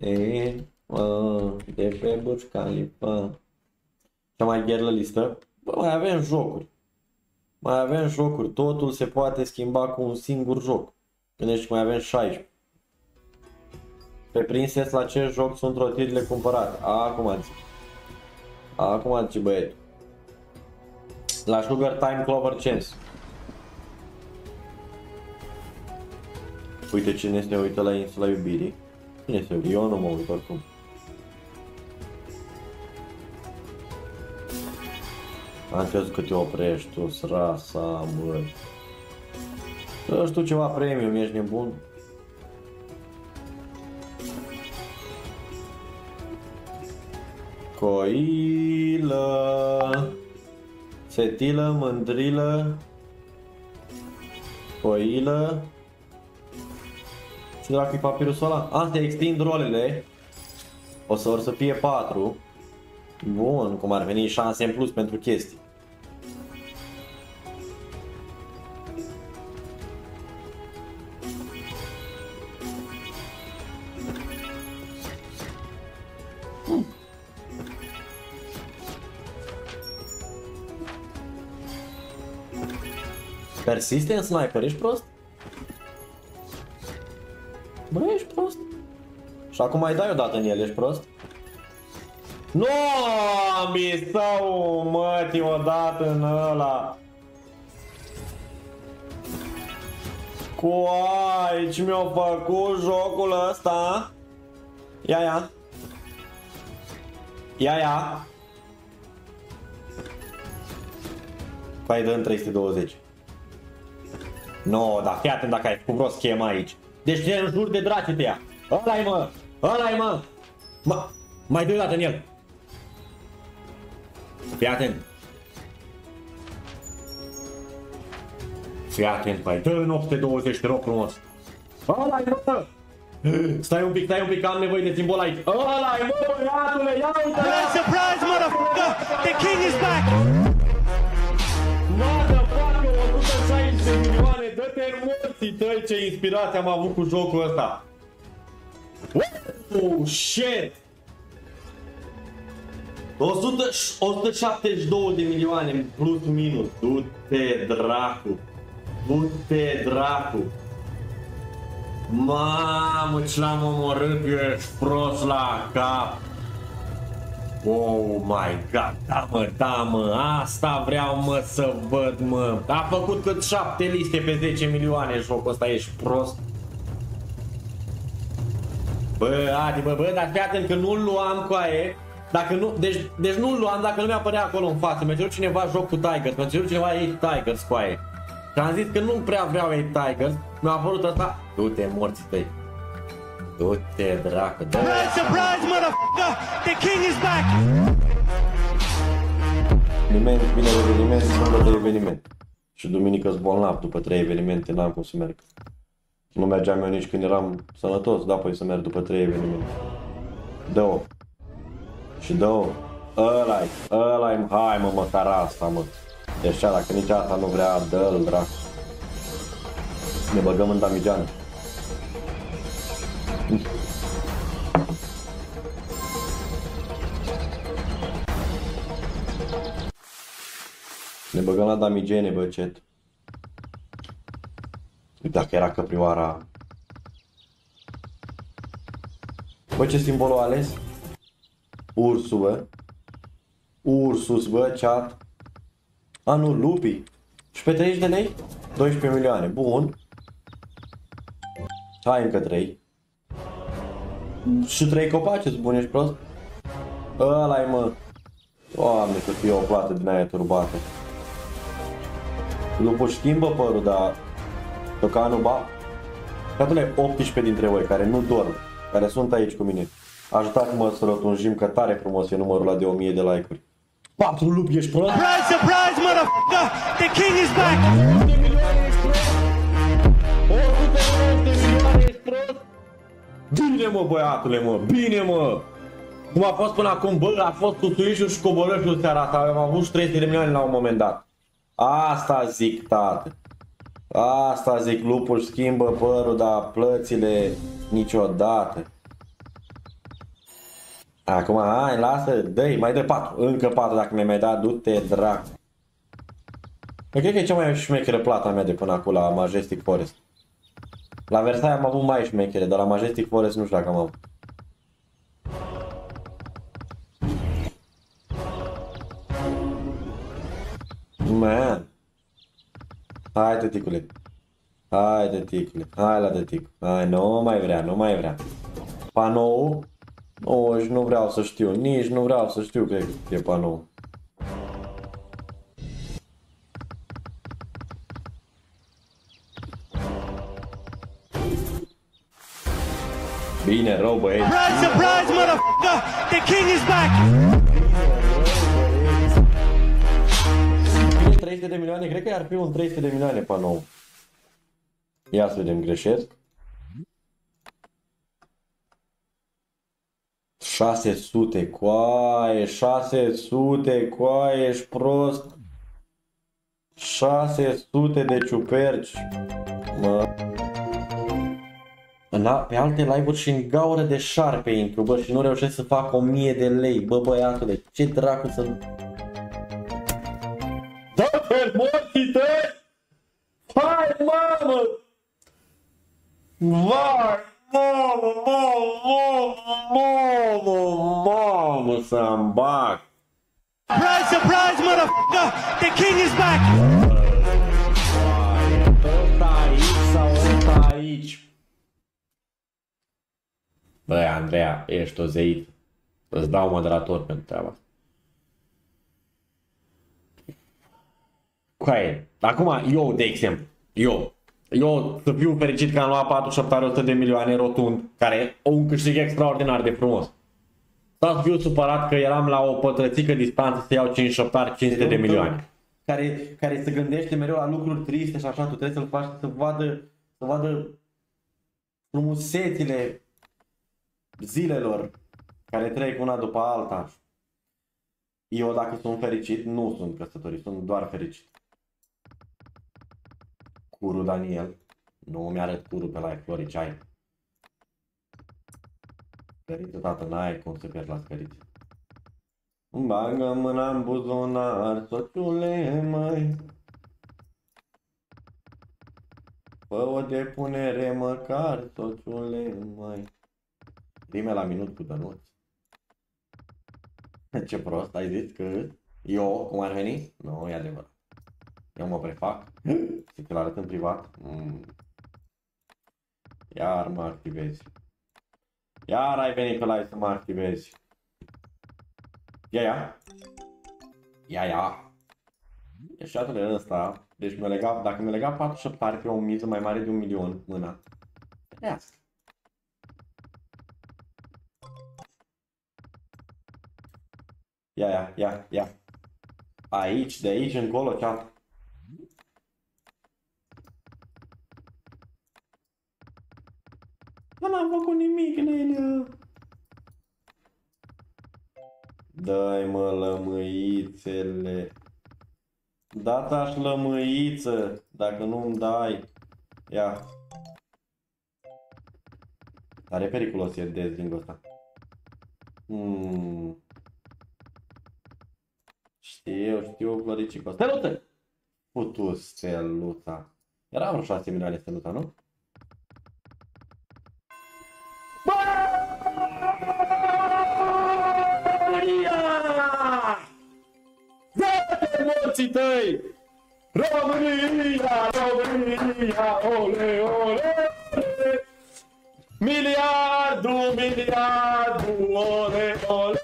E, mă, de pe Burj Khalifa. Cea mai gherlă listă? Bă, mai avem jocuri. Mai avem jocuri. Totul se poate schimba cu un singur joc. Gândești că mai avem 16. Pe Princess la ce joc sunt rotirile cumpărate? Acum zic. Acum zice băieți. La Sugar Time Clover Chance. Uite cine se uită la insula iubirii. Cine se uită? Eu nu mă uit oricum. Am crezut că te oprești tu, srasa, măi. Să știu ceva premium, ești nebun? Coilă Setilă, mândrilă Coilă Și dacă e papirusul ăla? Astea extind rolele O să, or să fie 4 Bun, cum ar veni șanse în plus pentru chestii Persistent sniper, ești prost? Și acum mai dai o dată în el, ești prost? Nu, mi sau mătii odată în ăla. Cu aici mi-a făcut jocul ăsta. Ia, ia. Ia, ia. Păi dă 320. No, dar fii atent dacă ai făcut vreo schemă aici. Deci te în jur de draci te ia. Ăla-i mă! Ăla-i mă! Mă! Mai doi dată în el. Fii atent. Fii atent, mai dă în 820, te rog frumos. Ăla-i mă! Stai un pic, stai un pic, am nevoie de simbol aici. Ăla-i mă, băiatule, ia uite! Surprise, motherfucker! The king is back! Motherfucker, 160 milioane, dă-te în morții tăi ce inspirație am avut cu jocul ăsta. Oh, shit! 100, 172 de milioane plus minus. Du-te dracu. Du-te dracu. Mamă, ce l-am omorât, ești prost la cap. Oh my god, da mă, da mă, asta vreau mă să văd mă. A făcut cât 7 liste pe 10 milioane jocul ăsta, ești prost. Bă, Adi, bă, bă, dar fii atent că nu-l luam cu aie. Dacă nu, deci, deci nu-l luam dacă nu mi-apărea acolo în față. Mi-a cerut cineva joc cu Tigers, mi-a cerut cineva 8 Tigers cu aie. Și am zis că nu prea vreau 8 Tigers, mi-a apărut asta. Du-te, morții tăi. Du-te, dracu, dă Surprise, surprise, motherfucker! The king is back! Eveniment, vine eveniment, sâmbătă eveniment. Și duminică bolnav după trei evenimente, n-am cum să merg. Nu mergeam eu nici când eram sănătos, da, păi să merg după trei evenimente. Dă-o. Și dă-o. Ăla-i, ăla-i, hai mă, măcar asta, mă. Deci cea, dacă nici asta nu vrea, dă-l, dracu. Ne băgăm în Damigeană. Ne băgăm la Damigene, bă, cet. Dacă era căprioara... Bă, ce simbol a ales? Ursul, bă. Ursus, bă, chat. A, nu, lupii. Și pe 30 de lei? 12 milioane. Bun. Hai încă 3. Și 3 copaci, îți bun, ești prost? Ăla-i, mă. Doamne, să fie o plată din aia turbată. Lupul schimbă părul, dar Tocanul ba. Fratele, 18 dintre voi care nu dorm, care sunt aici cu mine. Ajutați-mă să rotunjim că tare frumos e numărul ăla de 1000 de like-uri. 4 lupi, ești prost? Surprise, surprise, motherfucker! The king is back! 100 milioane ești prost? 100 milioane ești prost? Bine mă băiatule mă, bine mă! Cum a fost până acum, bă, a fost cu tuișul și coborășul seara asta, am avut și 300 de milioane la un moment dat. Asta zic, tată. Asta zic, lupul schimbă părul, dar plățile niciodată. Acum, hai, lasă, dă mai dă 4. Încă 4 dacă mi-ai mai dat, du-te dracu. Eu cred că e cea mai șmecheră plata mea de până acum la Majestic Forest. La Versailles am avut mai șmechere, dar la Majestic Forest nu știu dacă am avut. Man. Hai, tăticule. Hai, tăticule. Hai la tătic. Hai, nu mai vrea, nu mai vrea. Panou? O, și nu vreau să știu. Nici nu vreau să știu, cred că e panou. Bine, rău, băieți. Surprise, surprise, motherfucker! The king is back! 300 de milioane, cred că ar fi un 300 de milioane panou. Ia să vedem, greșesc. 600, coaie, 600, coaie, ești prost. 600 de ciuperci. Mă. În, a- pe alte live-uri și în gaură de șarpe intru, bă, și nu reușesc să fac 1000 de lei. Bă, băiatule, ce dracu să... Dă-te morții tăi! Hai, mamă! Vai, mamă, mamă, mamă, mamă, mamă, să-mi bag! Surprise, surprise, motherfucker! The king is back! Ăsta aici sau ăsta aici? Băi, Andreea, ești o zeit. Îți dau moderator pentru treaba asta. Coaie, acum eu, de exemplu, eu, eu să fiu fericit că am luat 47 ori 100 de milioane rotund, care e un câștig extraordinar de frumos. Sau să fiu supărat că eram la o pătrățică distanță să iau 5 șoptari 500 de milioane. Care, care se gândește mereu la lucruri triste și așa, tu trebuie să-l faci să vadă, să vadă frumusețile zilelor care trec una după alta. Eu dacă sunt fericit, nu sunt căsătorit, sunt doar fericit. Curu Daniel. Nu mi-arăt curu pe la Flori, ce ai? Scăriță, tată, n-ai cum să pierzi la scăriță. Îmi bagă mâna în buzunar, soțule, măi. Fă o depunere măcar, soțule, măi. Rime la minut cu Dănuț. Ce prost, ai zis că eu, cum ar veni? Nu, e adevărat. Eu mă prefac. Să te-l arăt în privat. Mm. Iar mă activezi. Iar ai venit pe live să mă activezi. Ia, ia. Ia, ia. Eșuatul ăsta, deci mi-a legat, dacă mi-a legat 47 are pe o miză mai mare de un milion mâna. Trească. Ia, ia, ia, ia. Aici, de aici încolo, chat. Nu n-am făcut nimic, Nelia. Dai mă lămâițele. Data-și lămâiță, dacă nu-mi dai. Ia. Dar e periculos e dezlingul ăsta. Hmm. Știu, știu, Floricico. Steluță! Putu steluța. Era vreo 6 milioane steluța, nu? Dă-te morții tăi! România, România, ole, ole! Miliardul, miliardul, ole, ole!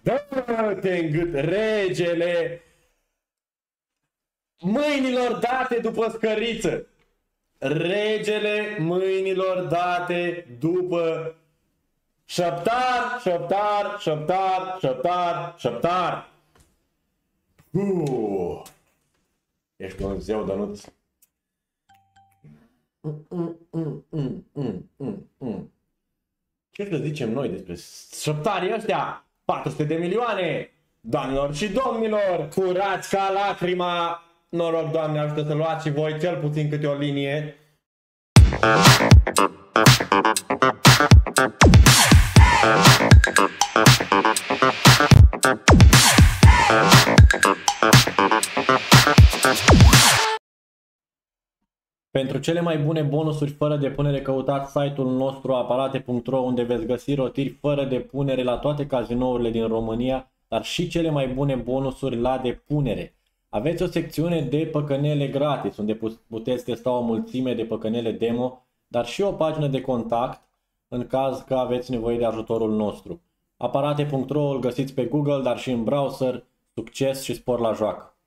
Dă-te în gât, regele! Mâinilor date după scăriță! Regele mâinilor date după șăptar, șăptar, șăptar, șăptar, șăptar. Uh, ești un zeu, Dănuț. Mm, mm, mm, mm, mm, mm, mm. Ce să zicem noi despre șăptarii ăștia? 400 de milioane! Doamnelor și domnilor, curați ca lacrima! Noroc, Doamne, ajută să luați și voi cel puțin câte o linie. Pentru cele mai bune bonusuri fără depunere căutați site-ul nostru aparate.ro unde veți găsi rotiri fără depunere la toate cazinourile din România, dar și cele mai bune bonusuri la depunere. Aveți o secțiune de păcănele gratis unde pu- puteți testa o mulțime de păcănele demo, dar și o pagină de contact în caz că aveți nevoie de ajutorul nostru. Aparate.ro îl găsiți pe Google, dar și în browser. Succes și spor la joacă!